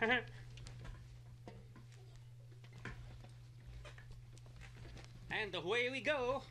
and away we go.